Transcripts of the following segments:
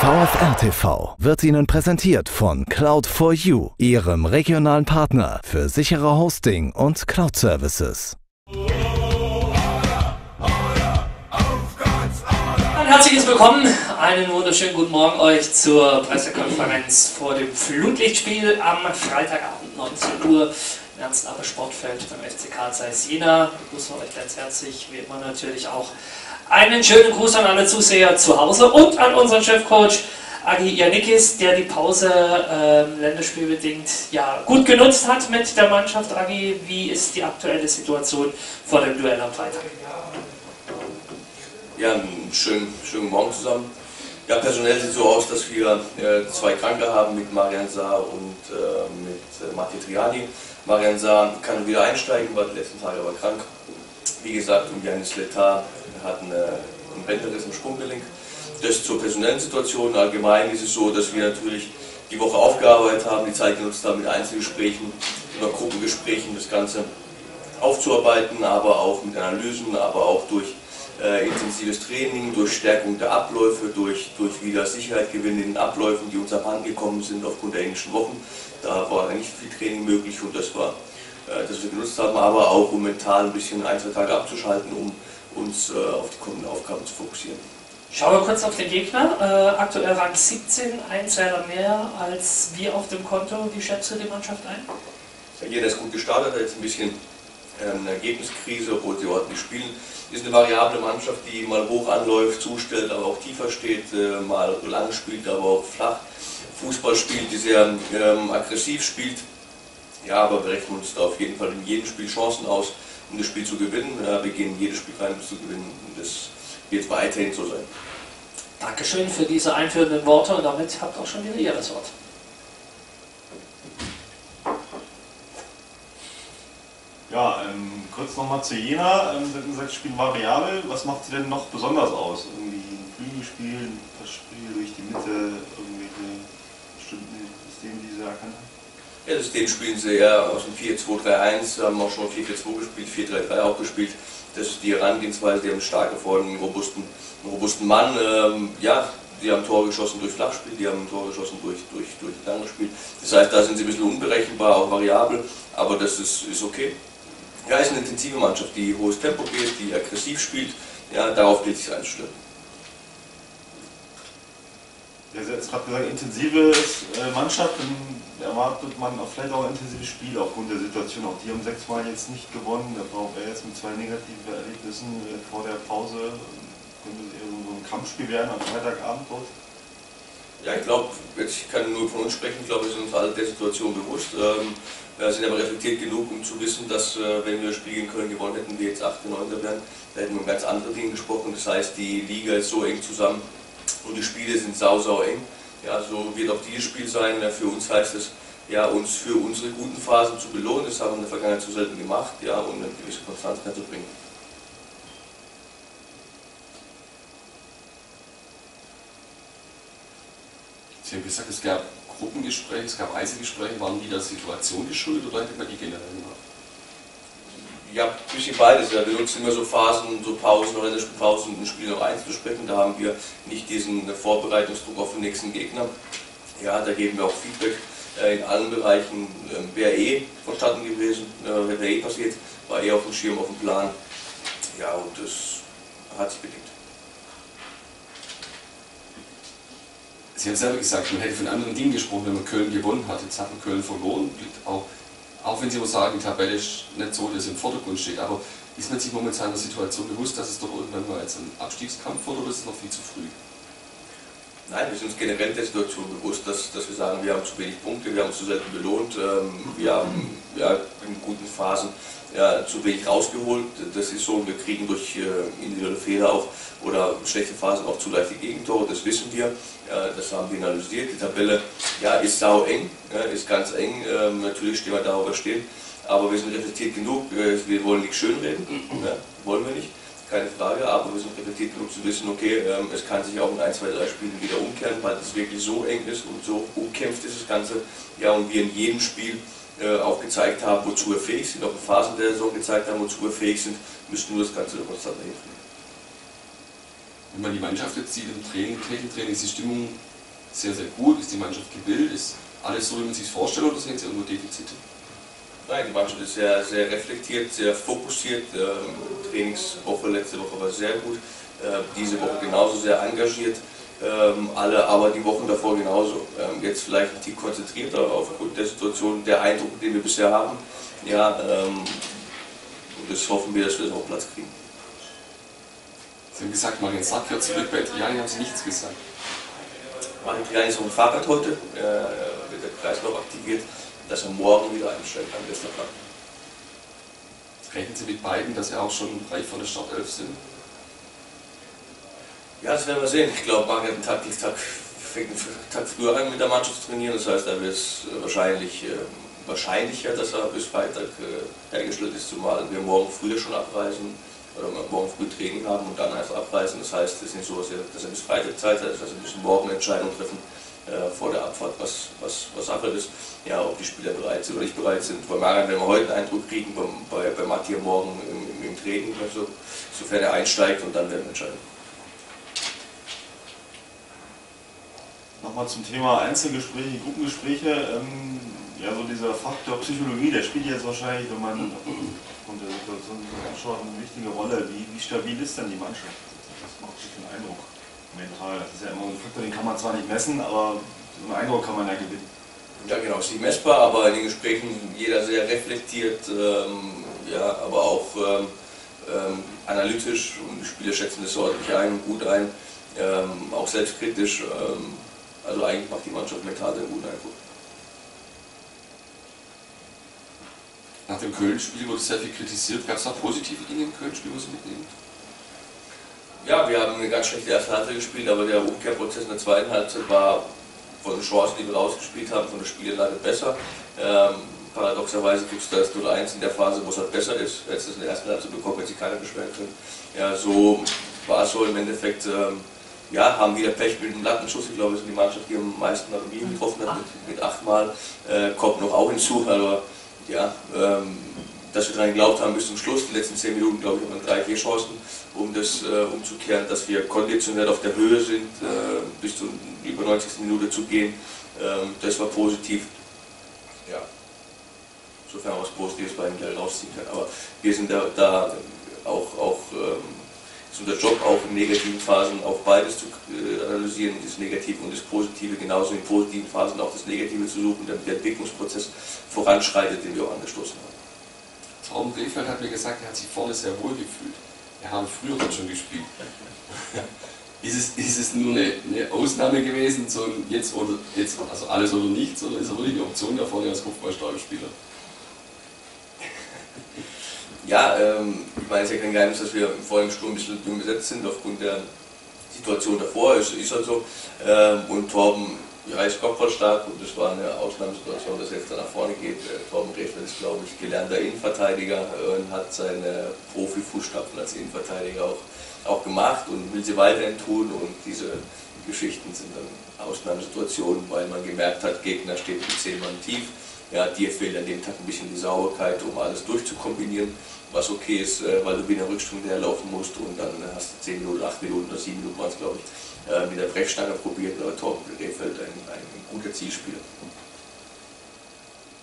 VfR TV wird Ihnen präsentiert von Cloud4U, Ihrem regionalen Partner für sichere Hosting und Cloud Services. Ein herzliches Willkommen, einen wunderschönen guten Morgen euch zur Pressekonferenz vor dem Flutlichtspiel am Freitagabend 19 Uhr im Ernst-Aber Sportfeld beim FC Karl Jena. Begrüßen wir euch ganz herzlich, wie immer natürlich auch einen schönen Gruß an alle Zuseher zu Hause und an unseren Chefcoach Agi Janikis, der die Pause äh, länderspielbedingt ja, gut genutzt hat mit der Mannschaft. Agi, wie ist die aktuelle Situation vor dem Duell am Freitag? Ja, schönen, schönen Morgen zusammen. Ja, personell sieht es so aus, dass wir äh, zwei Kranke haben mit Marian Saar und äh, mit äh, Matti Triani. Marian Saar kann wieder einsteigen, war die letzten Tage aber krank. Wie gesagt, und Janis Letar hat eine, einen Bänderriss im Sprunggelenk. Das zur personellen Situation. Allgemein ist es so, dass wir natürlich die Woche aufgearbeitet haben, die Zeit genutzt haben, mit Einzelgesprächen oder Gruppengesprächen das Ganze aufzuarbeiten, aber auch mit Analysen, aber auch durch äh, intensives Training, durch Stärkung der Abläufe, durch, durch wieder Sicherheit gewinnen in den Abläufen, die uns abhanden gekommen sind aufgrund der englischen Wochen. Da war nicht viel Training möglich und das war, das wir genutzt haben, aber auch um mental ein bisschen ein, zwei Tage abzuschalten, um uns äh, auf die kommenden Aufgaben zu fokussieren. Schauen wir kurz auf den Gegner. Äh, aktuell Rang 17, ein Zähler mehr als wir auf dem Konto. Wie schätzt du die Mannschaft ein? Ja, jeder ist gut gestartet, hat jetzt ein bisschen ähm, eine Ergebniskrise, obwohl sie ordentlich spielen. Ist eine variable Mannschaft, die mal hoch anläuft, zustellt, aber auch tiefer steht, äh, mal lang spielt, aber auch flach Fußball spielt, die sehr ähm, aggressiv spielt. Ja, aber wir rechnen uns da auf jeden Fall in jedem Spiel Chancen aus um das Spiel zu gewinnen. Ja, wir gehen jedes Spiel rein, um es zu gewinnen. Und das wird weiterhin so sein. Dankeschön für diese einführenden Worte und damit habt auch schon wieder ihr das Wort. Ja, ähm, kurz nochmal zu Jena. Ähm, Sie hatten gesagt, Spiel variabel. Was macht sie denn noch besonders aus? Irgendwie ein Flügelspiel, ein Spiel durch die Mitte, irgendwelche bestimmten Systeme, die Sie erkannt haben? Ja, das System spielen sie eher aus dem 4-2-3-1, haben auch schon mal 4-4-2 gespielt, 4-3-3 auch gespielt. Das ist die Herangehensweise, die haben stark erfolgen, einen robusten, einen robusten Mann. Ähm, ja, die haben Tore geschossen durch Flachspiel, die haben Tore geschossen durch, durch, durch Langspiel. Das heißt, da sind sie ein bisschen unberechenbar, auch variabel, aber das ist, ist okay. Ja, ist eine intensive Mannschaft, die hohes Tempo geht, die aggressiv spielt. Ja, darauf gilt es sich einzustellen. Haben jetzt gerade gesagt, intensive äh, Mannschaft, dann erwartet man auch vielleicht auch ein intensives Spiel aufgrund der Situation. Auch die haben sechsmal jetzt nicht gewonnen, der VfL jetzt mit zwei negativen Erlebnissen äh, vor der Pause. Könnte es eher so ein Kampfspiel werden am Freitagabend dort? Ja, ich glaube, ich kann nur von uns sprechen, ich glaube, wir sind uns alle der Situation bewusst. Ähm, wir sind aber reflektiert genug, um zu wissen, dass äh, wenn wir das Spiel Köln gewonnen hätten, wir jetzt 8. 9. wären, da hätten wir um ganz andere Dinge gesprochen. Das heißt, die Liga ist so eng zusammen, und die Spiele sind sau, sau eng. Ja, so wird auch dieses Spiel sein. Für uns heißt es, ja, uns für unsere guten Phasen zu belohnen. Das haben wir in der Vergangenheit zu selten gemacht, ja, und eine gewisse Konstanz zu bringen. Sie haben gesagt, es gab Gruppengespräche, es gab Einzelgespräche. Waren die der Situation geschuldet oder hätte man die generell gemacht? Ja, ein bisschen beides. Ja. Wir nutzen immer so Phasen, so Pausen oder Pausen, um ein Spiel noch einzusprechen. Da haben wir nicht diesen Vorbereitungsdruck auf den nächsten Gegner. Ja, da geben wir auch Feedback äh, in allen Bereichen. Ähm, wäre eh vonstatten gewesen, äh, wäre eh passiert, war eh auf dem Schirm, auf dem Plan. Ja, und das hat sich bedingt. Sie haben selber gesagt, man hätte von anderen Dingen gesprochen, wenn man Köln gewonnen hat. Jetzt hat man Köln verloren, liegt auch auch wenn Sie immer sagen, ist nicht so, dass im Vordergrund steht, aber ist man sich momentan der Situation bewusst, dass es doch irgendwann mal als ein Abstiegskampf wird oder ist es noch viel zu früh? Nein, wir sind uns generell der Situation bewusst, dass, dass wir sagen, wir haben zu wenig Punkte, wir haben uns zu selten belohnt, ähm, wir haben ja, in guten Phasen ja, zu wenig rausgeholt. Das ist so, wir kriegen durch äh, individuelle Fehler auch oder schlechte Phasen auch zu leichte Gegentore, das wissen wir, ja, das haben wir analysiert. Die Tabelle ja, ist sau eng, ja, ist ganz eng, ähm, natürlich stehen wir da, wo stehen, aber wir sind reflektiert genug, äh, wir wollen nicht schönreden, ja, wollen wir nicht keine Frage, aber wir sind reflektiert genug zu wissen, okay, ähm, es kann sich auch in ein, zwei, drei Spielen wieder umkehren, weil es wirklich so eng ist und so umkämpft ist das Ganze. Ja, und wir in jedem Spiel äh, auch gezeigt haben, wozu wir fähig sind, auch in Phasen der Saison gezeigt haben, wozu wir fähig sind, müssten nur das Ganze konstant hinkriegen. wenn man die Mannschaft jetzt sieht im Training, Training, ist die Stimmung sehr, sehr gut, ist die Mannschaft gebildet, ist alles so, wie man sich vorstellt oder sehen Sie irgendwo Defizite? Nein, die Mannschaft ist sehr, sehr reflektiert, sehr fokussiert. Ähm, Trainingswoche letzte Woche war sehr gut, äh, diese Woche genauso sehr engagiert. Ähm, alle aber die Wochen davor genauso. Ähm, jetzt vielleicht ein Tick konzentrierter aufgrund der Situation, der Eindruck, den wir bisher haben. Ja, ähm, und das hoffen wir, dass wir das auf Platz kriegen. Sie haben gesagt, Marian Sack wird zurück, bei Triani haben Sie nichts gesagt. Marian Triani ist auf dem Fahrrad heute, äh, wird der Kreislauf aktiviert, dass er morgen wieder einsteigen kann, Westerplatte. Rechnen Sie mit beiden, dass sie auch schon reif von der Startelf sind? Ja, das werden wir sehen. Ich glaube, Marc hat einen Tag, Tag, fängt einen Tag früher an mit der Mannschaft zu trainieren. Das heißt, da wird es wahrscheinlich äh, wahrscheinlicher, dass er bis Freitag äh, hergestellt ist, zumal wir morgen früher schon abreisen oder morgen früh Training haben und dann erst abreisen. Das heißt, es ist nicht so, dass er, dass er bis Freitag Zeit hat, dass wir müssen morgen eine Entscheidung treffen äh, vor der Abfahrt, was, was, was Sache ist, ja, ob die Spieler bereit sind oder nicht bereit sind. Bei Marian werden wir heute einen Eindruck kriegen, bei, bei Matthias morgen im, im, im Training, also, sofern er einsteigt und dann werden wir entscheiden. Nochmal zum Thema Einzelgespräche, Gruppengespräche. Ähm, ja, so dieser Faktor Psychologie, der spielt jetzt wahrscheinlich, wenn man aufgrund der Situation anschaut, eine wichtige Rolle. Wie, wie stabil ist denn die Mannschaft? Das macht sich einen Eindruck mental. Das ist ja immer ein Faktor, den kann man zwar nicht messen, aber so einen Eindruck kann man ja gewinnen. Ja, genau, ist nicht messbar, aber in den Gesprächen jeder sehr reflektiert, ähm, ja, aber auch ähm, ähm, analytisch und die Spieler schätzen das ordentlich ein und gut ein, ähm, auch selbstkritisch. Ähm, also eigentlich macht die Mannschaft mental einen guten Eindruck. Nach dem Köln-Spiel wurde sehr viel kritisiert. Gab es da positive Dinge im Köln-Spiel, was Sie mitnehmen? Ja, wir haben eine ganz schlechte erste Halbzeit gespielt, aber der Umkehrprozess in der zweiten Halbzeit war von den Chancen, die wir rausgespielt haben, von der Spielanlage besser. Ähm, paradoxerweise gibt es das 0-1 in der Phase, wo es halt besser ist. Jetzt ist in der ersten Halbzeit bekommen, wenn sie keiner beschweren können. Ja, so war es so im Endeffekt. Ähm, ja, haben wieder Pech mit dem Lattenschuss. Ich glaube, es ist die Mannschaft, die am meisten dem getroffen hat, mit, mit achtmal. Äh, kommt noch auch hinzu. Also, ja, ähm, dass wir daran geglaubt haben bis zum Schluss. Die letzten zehn Minuten, glaube ich, haben wir drei, vier Chancen, um das äh, umzukehren, dass wir konditionell auf der Höhe sind, äh, bis zur über 90. Minute zu gehen. Ähm, das war positiv. Ja, sofern man was Positives bei ihm rausziehen kann. Aber wir sind da, da auch, auch ähm, ist unser Job auch in negativen Phasen auch beides zu äh, analysieren, das Negative und das Positive, genauso in positiven Phasen auch das Negative zu suchen, damit der Entwicklungsprozess voranschreitet, den wir auch angestoßen haben. Tom Rehfeld hat mir gesagt, er hat sich vorne sehr wohl gefühlt. Er habe früher schon gespielt. ist, es, ist es nur eine, eine, Ausnahme gewesen, so jetzt oder jetzt, also alles oder nichts, oder ist er wirklich eine Option da vorne als Kopfballstarker Spieler? Ja, ähm, ich meine, es ist ja kein Geheimnis, dass wir vor dem Sturm ein bisschen dünn besetzt sind, aufgrund der Situation davor, ist, ist halt so. Ähm, und Torben ja, ist kopfballstark und das war eine Ausnahmesituation, dass er jetzt da nach vorne geht. Äh, Torben Rechner ist, glaube ich, gelernter Innenverteidiger und hat seine Profi-Fußstapfen als Innenverteidiger auch, auch gemacht und will sie weiterhin tun und diese Geschichten sind dann Ausnahmesituationen, weil man gemerkt hat, Gegner steht mit zehn Mann tief. Ja, dir fehlt an dem Tag ein bisschen die Sauberkeit, um alles durchzukombinieren was okay ist, äh, weil du wieder Rückstunde herlaufen musst und dann 10 Minuten, 8 Minuten oder 7 Minuten waren es glaube ich, äh, mit der Brechstange probiert, aber Torben Rehfeld ein, ein guter Zielspieler.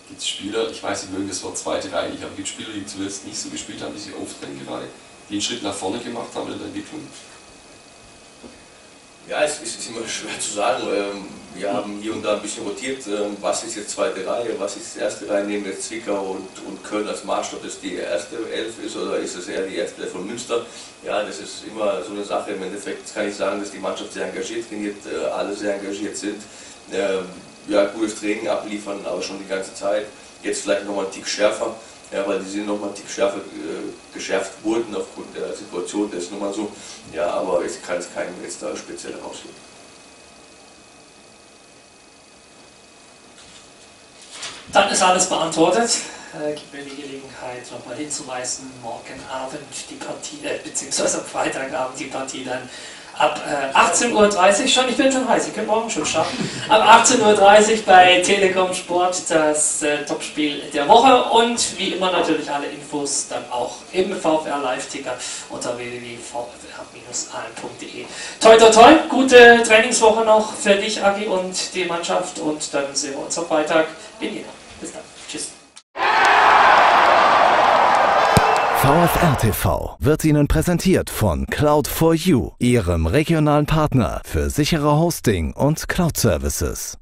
Gibt es Spieler, ich weiß, Sie mögen das Wort zweite Reihe nicht, aber gibt Spieler, die zuletzt nicht so gespielt haben, die sich aufdrängen gerade, die einen Schritt nach vorne gemacht haben in der Entwicklung? Ja, es ist immer schwer zu sagen. Ähm, wir haben hier und da ein bisschen rotiert, ähm, was ist jetzt zweite Reihe, was ist erste Reihe, nehmen jetzt Zwickau und, und Köln als Maßstab, dass die erste Elf ist oder ist es eher die erste Elf von Münster? Ja, das ist immer so eine Sache. Im Endeffekt kann ich sagen, dass die Mannschaft sehr engagiert trainiert, äh, alle sehr engagiert sind, ähm, ja, gutes Training abliefern, aber schon die ganze Zeit. Jetzt vielleicht nochmal ein Tick schärfer ja, weil die sind nochmal ein Tick schärfer äh, geschärft wurden aufgrund der Situation, das ist nun mal so. Ja, aber ich kann es keinem jetzt da speziell rausholen. Dann ist alles beantwortet. Äh, gibt mir die Gelegenheit, nochmal hinzuweisen, morgen Abend die Partie, äh, beziehungsweise am Freitagabend die Partie dann ab äh, 18.30 Uhr schon, ich bin schon heiß, ich könnte morgen schon starten, ab 18.30 Uhr bei Telekom Sport das äh, Topspiel der Woche und wie immer natürlich alle Infos dann auch im VfR Live-Ticker unter www.vfr-alm.de. Toi, toi, toi, gute Trainingswoche noch für dich, Agi, und die Mannschaft und dann sehen wir uns am Freitag in Jena. Bis dann. Tschüss. VfR TV wird Ihnen präsentiert von Cloud4U, Ihrem regionalen Partner für sichere Hosting und Cloud Services.